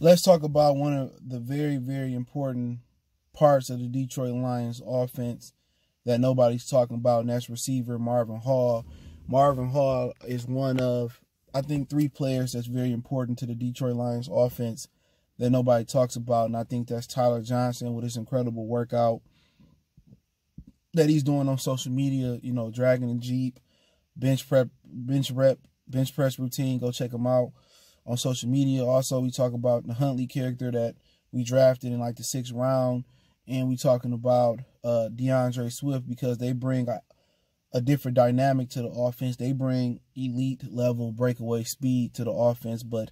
let's talk about one of the very, very important parts of the Detroit Lions offense that nobody's talking about, and that's receiver Marvin Hall. Marvin Hall is one of, I think, three players that's very important to the Detroit Lions offense that nobody talks about, and I think that's Tyler Johnson with his incredible workout that he's doing on social media. You know, dragging a jeep, bench prep, bench rep, bench press routine. Go check him out on social media. Also, we talk about the Huntley character that we drafted in like the sixth round, and we talking about uh, D'Andre Swift because they bring a, a different dynamic to the offense. They bring elite level breakaway speed to the offense, but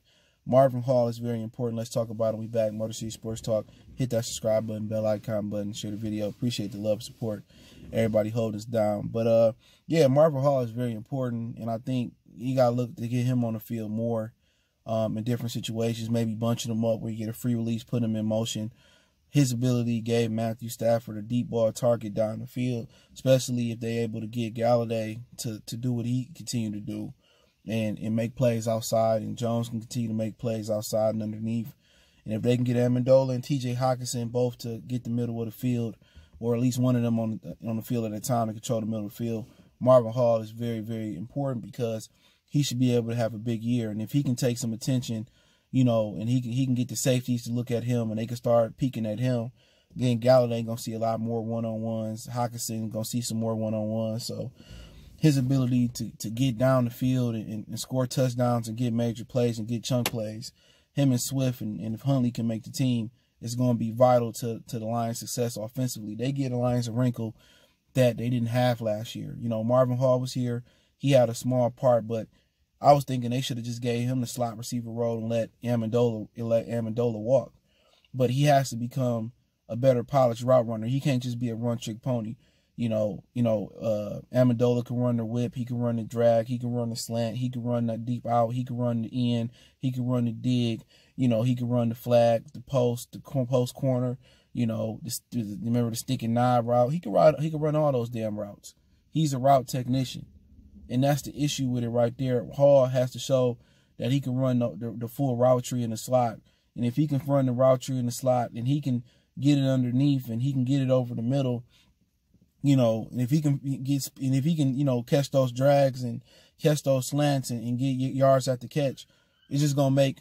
Marvin Hall is very important. Let's talk about him. We back Motor City Sports Talk. Hit that subscribe button, bell icon button, share the video. Appreciate the love, support. Everybody hold us down. But uh, yeah, Marvin Hall is very important, and I think you got to look to get him on the field more um, in different situations. Maybe bunching them up where you get a free release, put them in motion. His ability gave Matthew Stafford a deep ball target down the field, especially if they're able to get Golladay to to do what he continued to do and, and make plays outside, and Jones can continue to make plays outside and underneath. And if they can get Amendola and T.J. Hockenson both to get the middle of the field, or at least one of them on the, on the field at a time to control the middle of the field, Marvin Hall is very very important because he should be able to have a big year. And if he can take some attention, you know, and he can he can get the safeties to look at him, and they can start peeking at him. Then Golladay gonna see a lot more one on ones. Hockenson gonna see some more one on ones. So his ability to, to get down the field and, and, score touchdowns and get major plays and get chunk plays, him and Swift and, and if Huntley can make the team, it's going to be vital to, to the Lions' success offensively. They get the Lions a wrinkle that they didn't have last year. You know, Marvin Hall was here. He had a small part, but I was thinking they should have just gave him the slot receiver role and let Amendola let Amendola walk. But he has to become a better polished route runner. He can't just be a run trick pony. You know, you know, uh, Amendola can run the whip. He can run the drag. He can run the slant. He can run the deep out. He can run the in. He can run the dig. You know, he can run the flag, the post, the post corner. You know, remember the stick and route. He can ride. He can run all those damn routes. He's a route technician, and that's the issue with it right there. Hall has to show that he can run the, the, the full route tree in the slot, and if he can run the route tree in the slot, and he can get it underneath, and he can get it over the middle you know, and if he can get, and if he can, you know, catch those drags and catch those slants and, and get yards at the catch, it's just gonna make,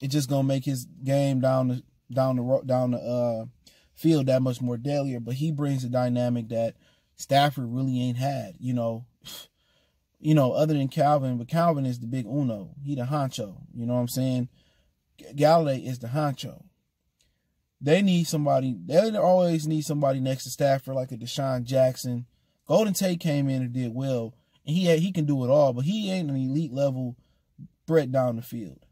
it's just gonna make his game down the down the road down the uh, field that much more deadlier. But he brings a dynamic that Stafford really ain't had, you know. You know, other than Calvin, but Calvin is the big uno. He the honcho. You know what I'm saying? Golladay is the honcho they need somebody. They always need somebody next to Stafford, like a DeSean Jackson. Golden Tate came in and did well, and he had, he can do it all, but he ain't an elite level threat down the field.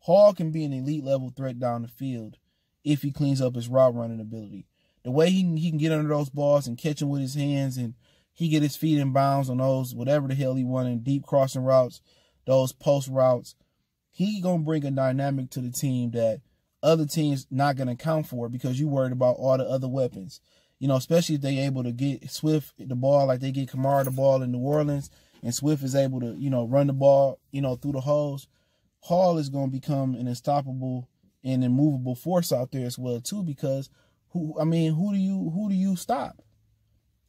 Hall can be an elite level threat down the field if he cleans up his route running ability. The way he he can get under those balls and catch them with his hands, and he get his feet in bounds on those whatever the hell he wanted, deep crossing routes, those post routes. He gonna bring a dynamic to the team that other teams not going to count for because you worried about all the other weapons. You know, especially if they able to get Swift the ball like they get Kamara the ball in New Orleans, and Swift is able to you know run the ball you know through the holes. Hall is to become an unstoppable and immovable force out there as well too because who I mean who do you who do you stop?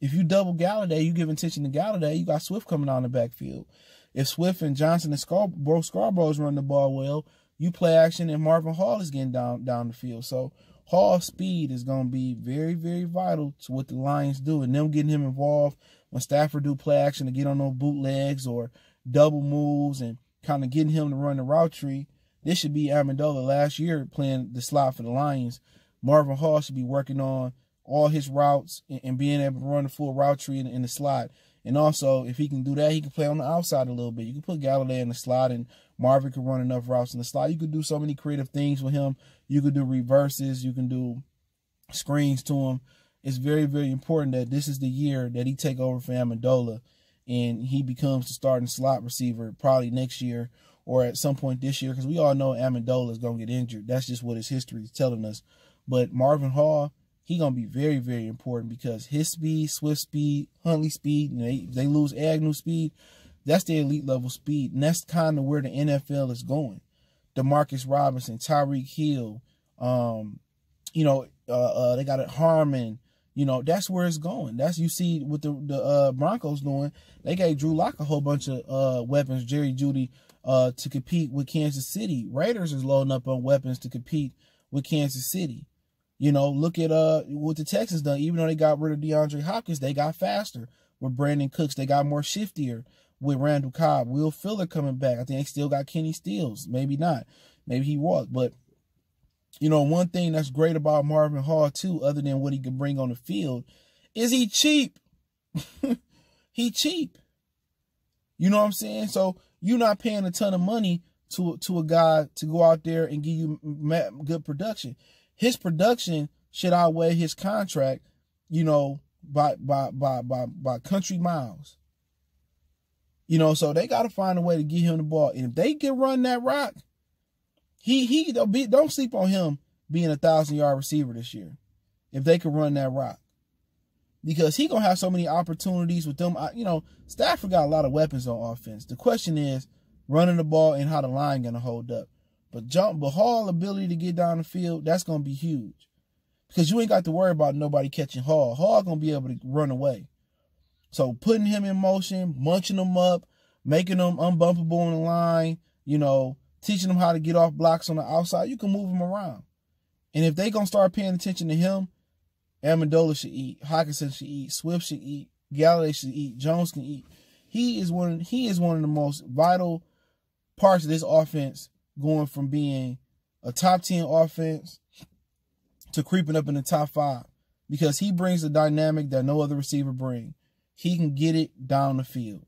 If you double Golladay, you give attention to Golladay, you got Swift coming on the backfield. If Swift and Johnson and Scarborough, Scarborough's run the ball well, you play action and Marvin Hall is getting down down the field. So Hall's speed is going to be very, very vital to what the Lions do. And them getting him involved when Stafford do play action to get on those bootlegs or double moves and kind of getting him to run the route tree. This should be Amendola last year playing the slot for the Lions. Marvin Hall should be working on all his routes and, and being able to run the full route tree in, in the slot. And also, if he can do that, he can play on the outside a little bit. You can put Golladay in the slot, and Marvin can run enough routes in the slot. You could do so many creative things with him. You could do reverses. You can do screens to him. It's very, very important that this is the year that he take over for Amendola, and he becomes the starting slot receiver probably next year or at some point this year, because we all know Amendola is going to get injured. That's just what his history is telling us. But Marvin Hall, he gonna be very, very important because his speed, Swift speed, Huntley speed, they they lose Agnew speed. That's the elite level speed, and that's kind of where the NFL is going. Demarcus Robinson, Tyreek Hill, um, you know, uh, uh, they got it Hardman. You know, that's where it's going. That's you see what the the uh, Broncos doing. They gave Drew Lock a whole bunch of uh, weapons, Jerry Jeudy, uh, to compete with Kansas City. Raiders is loading up on weapons to compete with Kansas City. You know, look at uh what the Texans done. Even though they got rid of DeAndre Hopkins, they got faster with Brandin Cooks. They got more shiftier with Randall Cobb. Will Fuller coming back. I think they still got Kenny Stills. Maybe not. Maybe he walked. But you know, one thing that's great about Marvin Hall too, other than what he can bring on the field, is he cheap. he cheap. You know what I'm saying? So you're not paying a ton of money to to a guy to go out there and give you good production. His production should outweigh his contract, you know, by by by by by country miles. You know, so they got to find a way to get him the ball, and if they can run that rock, he he don't be don't sleep on him being a thousand yard receiver this year. If they can run that rock, because he gonna have so many opportunities with them. You know, Stafford got a lot of weapons on offense. The question is running the ball and how the line gonna hold up. But jump, but Hall ability to get down the field, that's gonna be huge. Because you ain't got to worry about nobody catching Hall. Hall gonna be able to run away. So putting him in motion, munching him up, making him unbumpable on the line, you know, teaching them how to get off blocks on the outside, you can move him around. And if they gonna start paying attention to him, Amendola should eat, Hockenson should eat, Swift should eat, Golladay should eat, Jones can eat. He is one. He is one of the most vital parts of this offense, going from being a top ten offense to creeping up in the top five, because he brings a dynamic that no other receiver bring. He can get it down the field.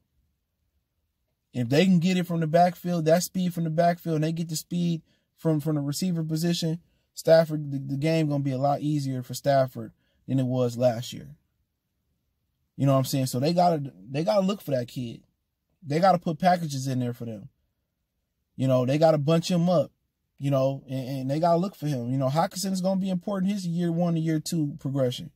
If they can get it from the backfield, that speed from the backfield, and they get the speed from from the receiver position, Stafford, the, the game gonna be a lot easier for Stafford than it was last year. You know what I'm saying? So they gotta they gotta look for that kid. They gotta put packages in there for them. You know, they gotta bunch him up. You know, and, and they gotta look for him. You know, Hockenson is gonna be important his year one to year two progression.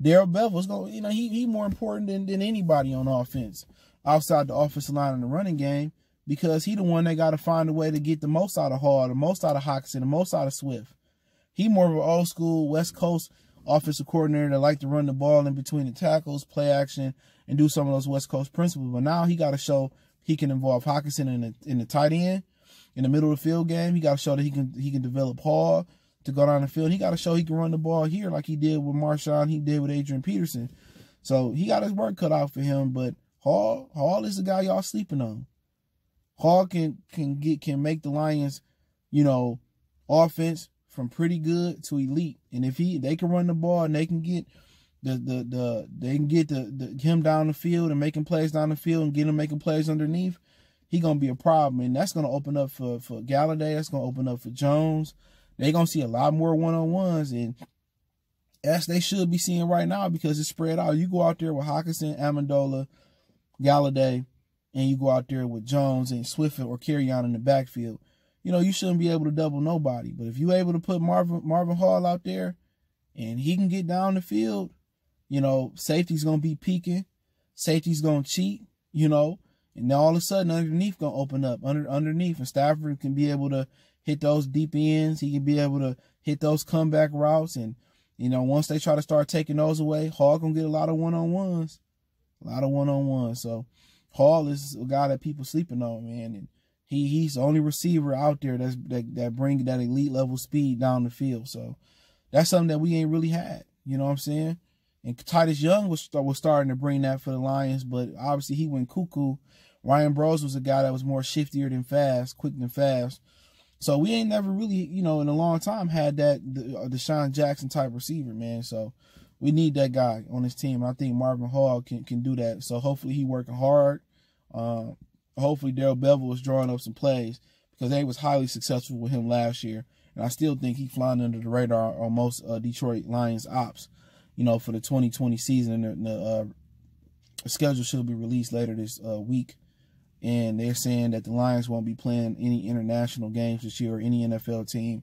Darrell Bevell's gonna, you know, he he more important than, than anybody on offense outside the offensive line in the running game because he the one that got to find a way to get the most out of Hall, the most out of Hockenson, the most out of Swift. He more of an old school West Coast offensive coordinator that like to run the ball in between the tackles, play action, and do some of those West Coast principles. But now he got to show he can involve Hockenson in the in the tight end, in the middle of the field game. He got to show that he can he can develop Hall to go down the field. He got to show he can run the ball here like he did with Marshawn, he did with Adrian Peterson. So he got his work cut out for him. But Hall Hall is the guy y'all sleeping on. Hall can can get can make the Lions, you know, offense from pretty good to elite. And if he they can run the ball and they can get the the the they can get the, the him down the field and making plays down the field and get him making plays underneath, he gonna be a problem. And that's gonna open up for for Golladay. That's gonna open up for Jones. They gonna see a lot more one on ones and as they should be seeing right now because it's spread out. You go out there with Hockenson, Amendola, Golladay, and you go out there with Jones and Swift or Kerryon in the backfield, you know, you shouldn't be able to double nobody. But if you're able to put Marvin Marvin Hall out there and he can get down the field, you know, safety's gonna be peaking, safety's gonna cheat, you know, and then all of a sudden underneath gonna open up under underneath and Stafford can be able to hit those deep ends, he can be able to hit those comeback routes and you know, once they try to start taking those away, Hall gonna get a lot of one on ones. A lot of one on ones. So Hall is a guy that people sleeping on, man, and he he's the only receiver out there that's that, that bring that elite level speed down the field. So that's something that we ain't really had. You know what I'm saying? And Titus Young was was starting to bring that for the Lions, but obviously he went cuckoo. Ryan Broyles was a guy that was more shiftier than fast, quick than fast. So we ain't never really, you know, in a long time had that the, uh, Jackson type receiver, man. So we need that guy on his team. And I think Marvin Hall can can do that. So hopefully he working hard. Uh, hopefully Darrell Bevell is drawing up some plays because they was highly successful with him last year, and I still think he's flying under the radar on most uh, Detroit Lions ops. You know, for the 2020 season, the, the uh, schedule should be released later this uh, week. And they're saying that the Lions won't be playing any international games this year or any NFL team.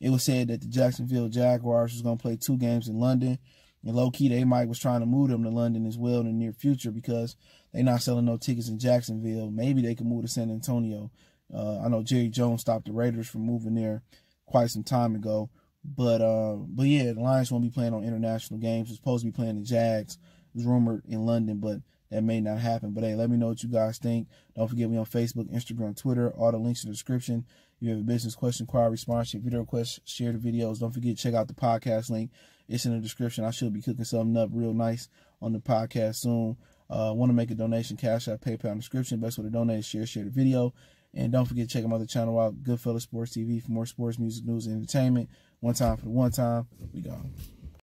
It was said that the Jacksonville Jaguars was going to play two games in London and low key, they might was trying to move them to London as well in the near future because they're not selling no tickets in Jacksonville. Maybe they could move to San Antonio Uh, I know Jerry Jones stopped the Raiders from moving there quite some time ago. But uh, but yeah, the Lions won't be playing on international games. They're supposed to be playing the Jags. It was rumored in London, but that may not happen. But hey, let me know what you guys think. Don't forget me on Facebook, Instagram, Twitter. All the links in the description. If you have a business question, inquiry, sponsorship, video request, share the videos. Don't forget check out the podcast link. It's in the description. I should be cooking something up real nice on the podcast soon. Uh, want to make a donation? Cash App, PayPal, description. Best way to donate is share, share the video. And don't forget to check my other channel out, Goodfellas Sports TV, for more sports, music, news, and entertainment. One time for the one time. We gone.